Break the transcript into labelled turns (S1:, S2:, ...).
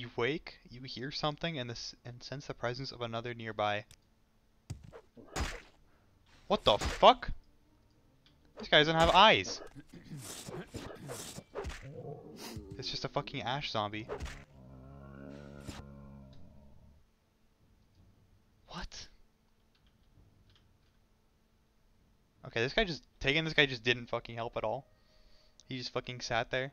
S1: You wake, you hear something, and this and sense the presence of another nearby. What the fuck? This guy doesn't have eyes. It's just a fucking ash zombie. What? Okay, this guy just taking this guy just didn't fucking help at all. He just fucking sat there.